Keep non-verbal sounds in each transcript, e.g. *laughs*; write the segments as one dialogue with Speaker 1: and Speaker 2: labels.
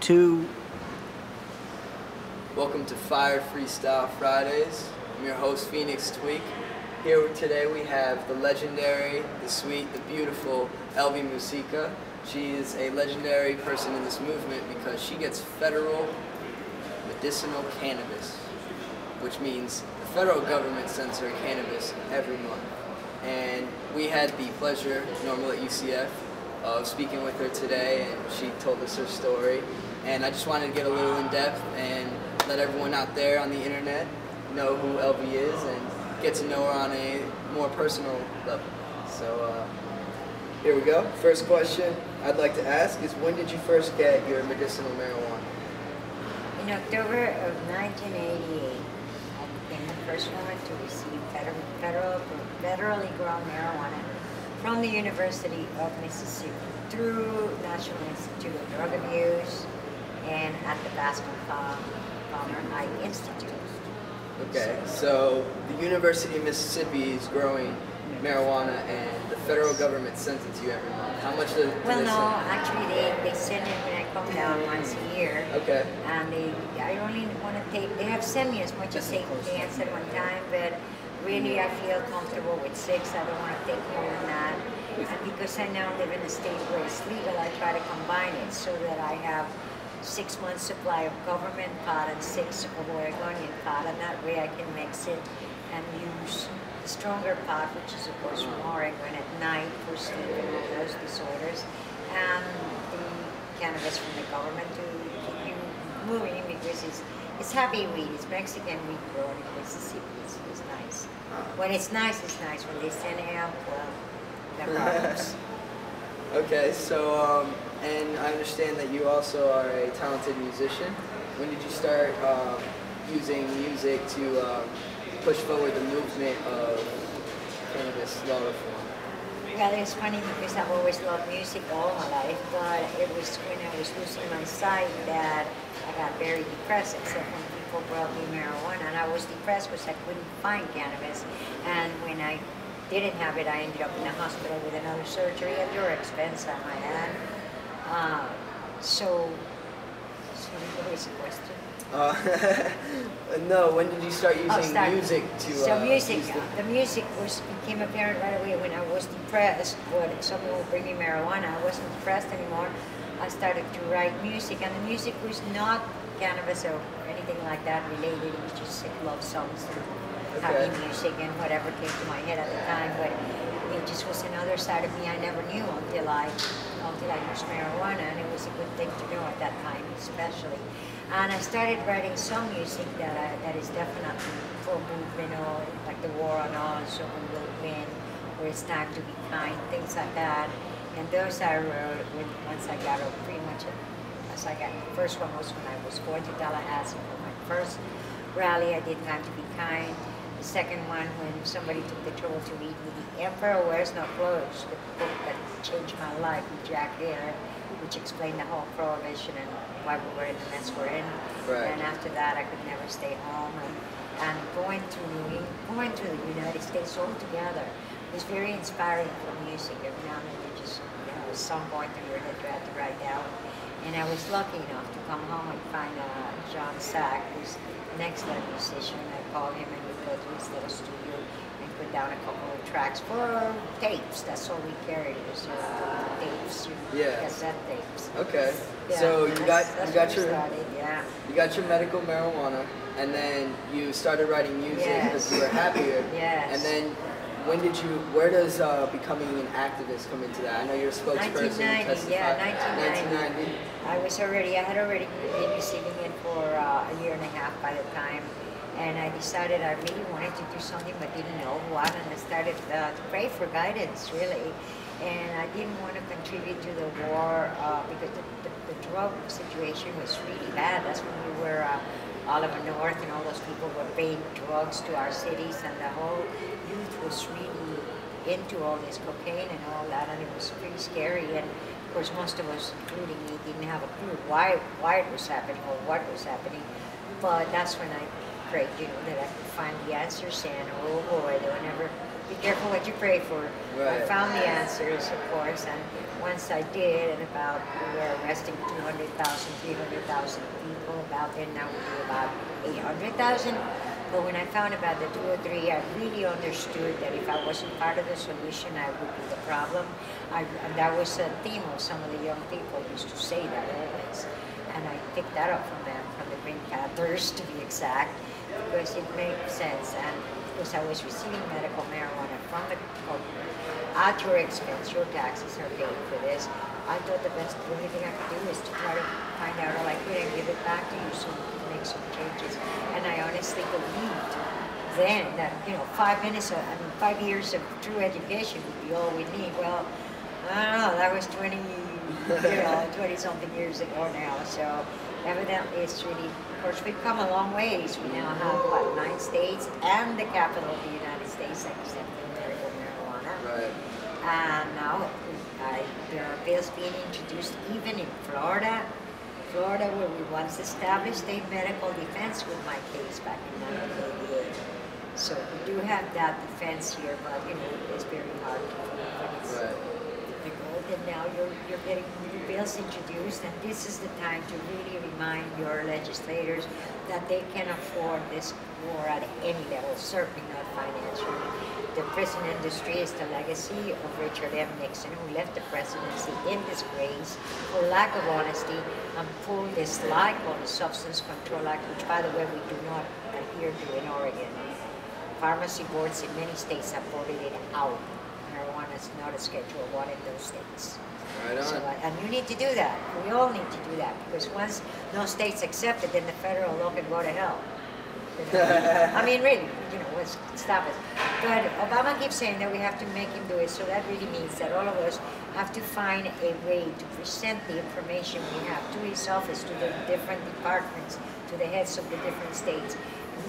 Speaker 1: two.
Speaker 2: Welcome to Fire Freestyle Fridays. I'm your host, Phoenix Tweak. Here today we have the legendary, the sweet, the beautiful Elvy Musikka. She is a legendary person in this movement because she gets federal medicinal cannabis, which means the federal government sends her cannabis every month. And we had the pleasure, NORML at UCF, of speaking with her today, and she told us her story. And I just wanted to get a little in depth and let everyone out there on the internet know who Elvy is and get to know her on a more personal level. So uh, here we go. First question I'd like to ask is when did you first get your medicinal marijuana?
Speaker 3: In October of 1988, I became the first woman to receive federal, federally grown marijuana from the University of Mississippi through National Institute of Drug Abuse and at the Bascom Palmer Institute.
Speaker 2: Okay, so the University of Mississippi is growing marijuana and the federal government sends it to you every month. How much does do
Speaker 3: Well, no,
Speaker 2: send?
Speaker 3: actually they, they send it when I come down once a year.
Speaker 2: Okay.
Speaker 3: And they, I only want to take, they have sent me as much as they can at one time, but really I feel comfortable with six. I don't want to take more than that. And because I now live in a state where it's legal, I try to combine it so that I have six months supply of government pot and six of Oregonian pot, and that way I can mix it and use the stronger pot, which is of course from Oregon at night for sleep and all those disorders, and the cannabis from the government to keep you moving because it's it's happy weed, it's Mexican weed grown in Mississippi, it's, it's nice. When it's nice, it's nice. When they send hemp, well, the problems. *laughs*
Speaker 2: Okay, so, um, and I understand that you also are a talented musician. When did you start um, using music to um, push forward the movement of cannabis law reform?
Speaker 3: Well, it's funny because I've always loved music all my life, but it was when I was losing my sight that I got very depressed, except when people brought me marijuana. And I was depressed because I couldn't find cannabis. And when I didn't have it, I ended up in the hospital with another surgery at your expense, I might add. Uh, so, so what was the question?
Speaker 2: Uh, *laughs* no, when did you start using
Speaker 3: I'll start.
Speaker 2: music to
Speaker 3: So
Speaker 2: uh,
Speaker 3: music,
Speaker 2: the-
Speaker 3: music was became apparent right away when I was depressed. When someone would bring me marijuana, I wasn't depressed anymore. I started to write music, and the music was not cannabis or anything like that related. It was just love songs
Speaker 2: Okay.
Speaker 3: music and whatever came to my head at the time. But it just was another side of me I never knew until I until I used marijuana, and it was a good thing to know at that time, especially. And I started writing some music that I, that is definitely for movement or like the war on someone will win, or it's time to be kind, things like that. And those I wrote once I got over pretty much. As I got the first one was when I was going to Tallahassee for my first rally. I did Time to Be Kind. The second one when somebody took the trouble to read me The Emperor Wears No Clothes, the book that changed my life with Jack Herer, which explained the whole prohibition and why we were in the mess we're in.
Speaker 2: Right.
Speaker 3: And after that, I could never stay home. And, and going to going to the United States altogether was very inspiring for music. Every now and then, you just you know, song going through your head you had to write down. And I was lucky enough to come home and find uh, John Sack, who's an excellent musician. I called him and go to his little studio and put down a couple of tracks for tapes. That's all we carried was uh, tapes, you know,
Speaker 2: Yeah.
Speaker 3: cassette tapes.
Speaker 2: Okay,
Speaker 3: Yeah,
Speaker 2: so you got you got your
Speaker 3: started, yeah.
Speaker 2: you got your medical marijuana, and then you started writing music because
Speaker 3: Yes.
Speaker 2: you were happier. *laughs*
Speaker 3: Yes.
Speaker 2: And then when did you? Where does uh, becoming an activist come into that? I know you're a spokesperson. you
Speaker 3: 1990, yeah, 1990.
Speaker 2: 1990.
Speaker 3: I was already, I had already been receiving it for uh, a year and a half by the time. And I decided I really wanted to do something but didn't know what. And I started uh, to pray for guidance, really. And I didn't want to contribute to the war uh, because the, the, the drug situation was really bad. That's when we were uh, Oliver North and all those people were bringing drugs to our cities. And the whole youth was really into all this cocaine and all that, and it was pretty scary. And of course, most of us, including me, didn't have a clue why why it was happening or what was happening. But that's when I prayed, you know, that I could find the answers. And oh boy, were never be careful what you pray for.
Speaker 2: Right.
Speaker 3: I found the answers, of course, and once I did, and about we were arresting 200,000, 300,000 people. About then, now we do about 800,000. But when I found about the two or three, I really understood that if I wasn't part of the solution, I would be the problem. I, and that was a theme of some of the young people used to say that always. And I picked that up from them, from the Green Panthers to be exact, because it made sense. And because I was receiving medical marijuana from the government at your expense, your taxes are paid for this. I thought the best, the only thing I could do is to try to find out all I could and give it back to you so we can make some changes. And I honestly believed then that, you know, five minutes, of, I mean, five years of true education would be all we need. Well, I don't know, that was 20, you know, *laughs* 20 something years ago now. So evidently it's really, of course, we've come a long ways. We now have, what, nine states and the capital of the United States accepting medical marijuana.
Speaker 2: Right.
Speaker 3: And now I, there are bills being introduced even in Florida. Florida, where we once established a medical defense with my case back in 1988. So we do have that defense here, but you know, it's very hard to do
Speaker 2: Right.
Speaker 3: And now you're, you're getting new bills introduced, and this is the time to really remind your legislators that they can afford this war at any level, certainly not financially. The prison industry is the legacy of Richard M. Nixon, who left the presidency in disgrace for lack of honesty and full dislike of the Substance Control Act, which, by the way, we do not adhere to in Oregon. Pharmacy boards in many states have voted it out. Is not a Schedule One in those states.
Speaker 2: Right on.
Speaker 3: uh, and you need to do that. We all need to do that because once those states accept it, then the federal law can go to hell. You *laughs* know? I mean, really, you know, let's stop it. But Obama keeps saying that we have to make him do it, so that really means that all of us have to find a way to present the information we have to his office, to the different departments, to the heads of the different states.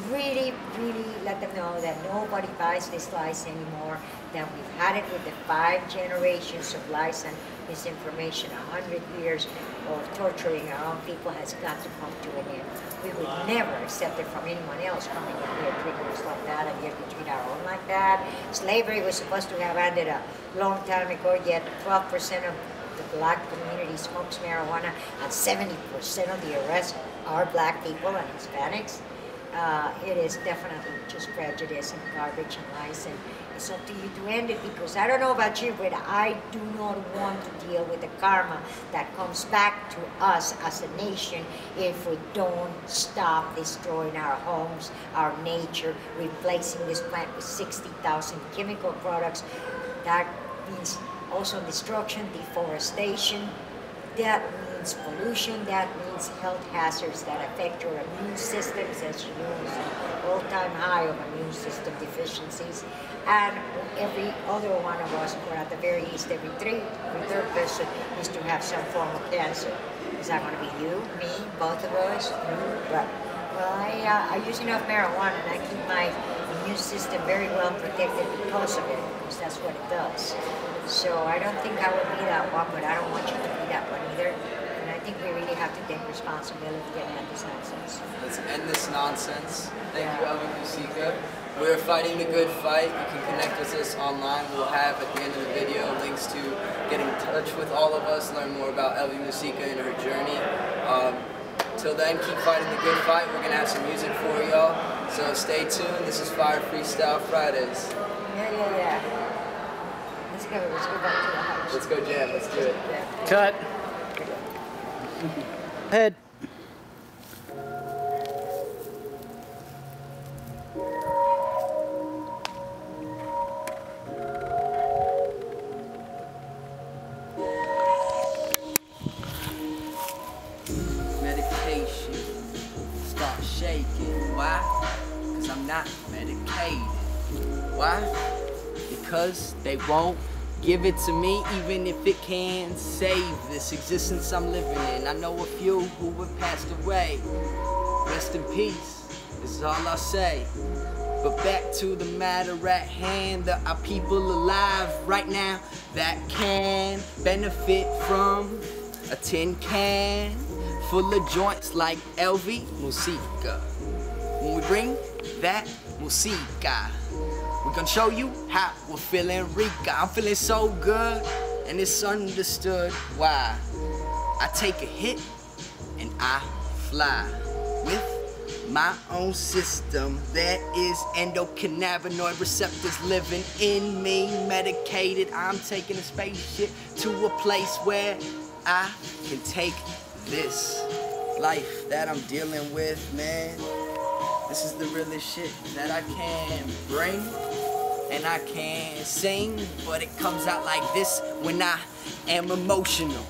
Speaker 3: Really, really let them know that nobody buys this lies anymore, that we've had it with the five generations of lies and misinformation, a hundred years of torturing our own people has got to come to an end. We would never accept it from anyone else coming in here treating us like that, and yet we treat our own like that. Slavery was supposed to have ended a long time ago, yet 12% of the black community smokes marijuana, and 70% of the arrests are black people and Hispanics. Uh, it is definitely just prejudice and garbage and lies, and it's up to you to end it because I don't know about you, but I do not want to deal with the karma that comes back to us as a nation if we don't stop destroying our homes, our nature, replacing this plant with 60,000 chemical products. That means also destruction, deforestation, that means pollution, that means health hazards that affect your immune systems, as you know, an all-time high of immune system deficiencies. And every other one of us, or at the very least every three, every third person, is to have some form of cancer. Is that going to be you, me, both of us? Well, I, uh, I use enough marijuana and I keep my immune system very well protected because of it, because that's what it does. So I don't think I would be that one, but I don't want you to be that one either. And I think we really have to take responsibility and end this nonsense.
Speaker 2: Let's end this nonsense. Thank you,
Speaker 3: Yeah.
Speaker 2: Elvin Musikka. We're fighting the good fight. You can connect with us online. We'll have at the end of the video links to get in touch with all of us, learn more about Elvy Musikka and her journey. Um, till then, keep fighting the good fight. We're gonna have some music for y'all. So stay tuned. This is Fire Freestyle Fridays.
Speaker 3: Yeah, yeah, yeah. Let's go. Let's go back to the house.
Speaker 2: Let's go jam. Let's do it.
Speaker 1: Cut. Head.
Speaker 2: medication. Start shaking. Why? Because I'm not medicated. Why? Because they won't give it to me, even if it can save this existence I'm living in. I know a few who have passed away. Rest in peace. This is all I'll say. But back to the matter at hand. There are people alive right now that can benefit from a tin can full of joints like Elvy Musikka. When we bring that Musikka, We're gonna show you how we're feeling Rica. I'm feeling so good, and it's understood why. I take a hit and I fly with my own system. There is endocannabinoid receptors living in me, medicated. I'm taking a spaceship to a place where I can take this life that I'm dealing with, man. This is the realest shit that I can bring and I can sing, but it comes out like this when I am emotional.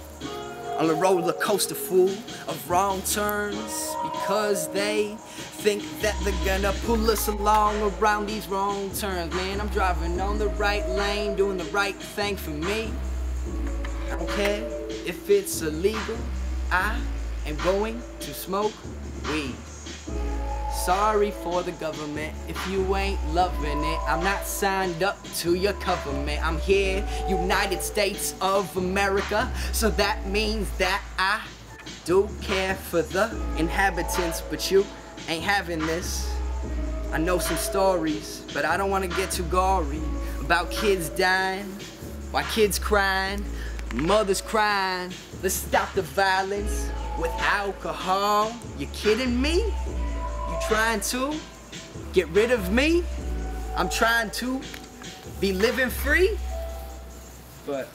Speaker 2: On a roller coaster full of wrong turns because they think that they're gonna pull us along around these wrong turns. Man, I'm driving on the right lane, doing the right thing for me. I don't care if it's illegal, I am going to smoke weed. Sorry for the government if you ain't loving it. I'm not signed up to your government. I'm here, United States of America. So that means that I do care for the inhabitants, but you ain't having this. I know some stories, but I don't want to get too gory about kids dying, why kids crying, mothers crying. Let's stop the violence with alcohol. You kidding me? Trying to get rid of me? I'm trying to be living free, but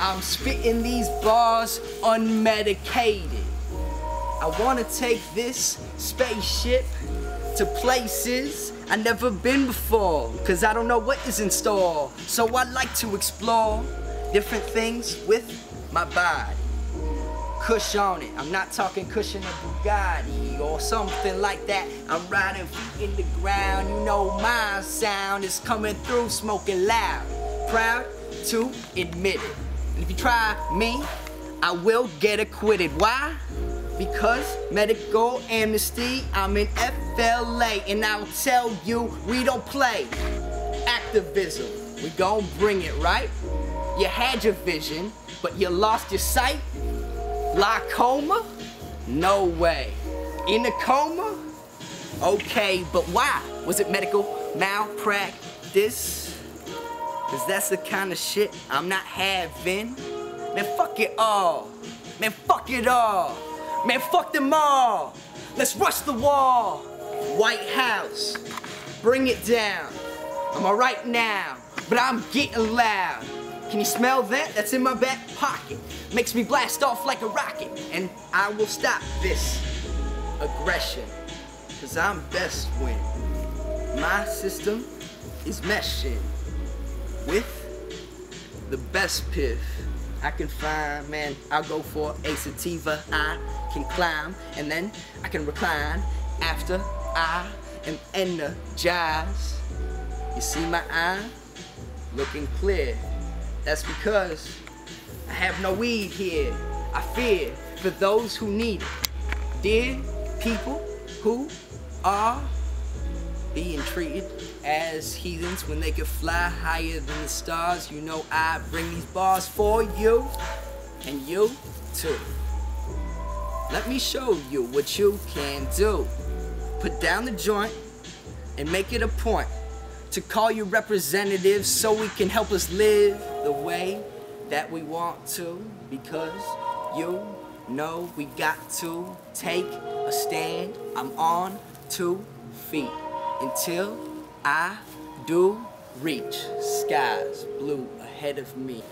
Speaker 2: I'm spitting these bars unmedicated. I wanna take this spaceship to places I never been before, cause I don't know what is in store. So I like to explore different things with my body kush on it. I'm not talking cushion of Bugatti or something like that. I'm riding feet in the ground. You know my sound is coming through smoking loud. Proud to admit it. And if you try me, I will get acquitted. Why? Because medical amnesty, I'm in FLA, and I'll tell you we don't play. Activism, we gon' bring it, right? You had your vision, but you lost your sight. Glaucoma? No way. In a coma? Okay, but why? Was it medical malpractice? Cause that's the kind of shit I'm not having. Man, fuck it all. Man, fuck it all. Man, fuck them all. Let's rush the wall. White House, bring it down. I'm alright now, but I'm getting loud. Can you smell that? That's in my back pocket. Makes me blast off like a rocket. And I will stop this aggression. Cause I'm best when my system is meshing with the best piff I can find. Man, I'll go for a sativa. I can climb and then I can recline after I am energized. You see my eye? Looking clear. That's because I have no weed here. I fear for those who need it. Dear people who are being treated as heathens when they could fly higher than the stars. You know I bring these bars for you and you too. Let me show you what you can do. Put down the joint and make it a point to call your representatives so we can help us live the way that we want to because you know we got to take a stand. I'm on two feet until I do reach skies blue ahead of me.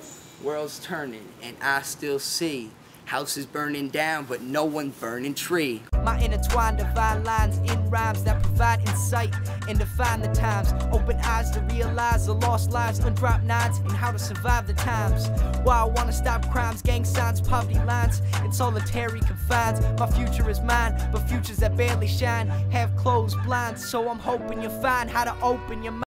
Speaker 2: World's turning and I still see Houses burning down, but no one burning tree. My intertwined divine lines in rhymes that provide insight and define the times. Open eyes to realize the lost lives, undropped nines, and how to survive the times. Why I wanna stop crimes, gang signs, poverty lines, in solitary confines. My future is mine, but futures that barely shine have closed blinds. So I'm hoping you find how to open your mind.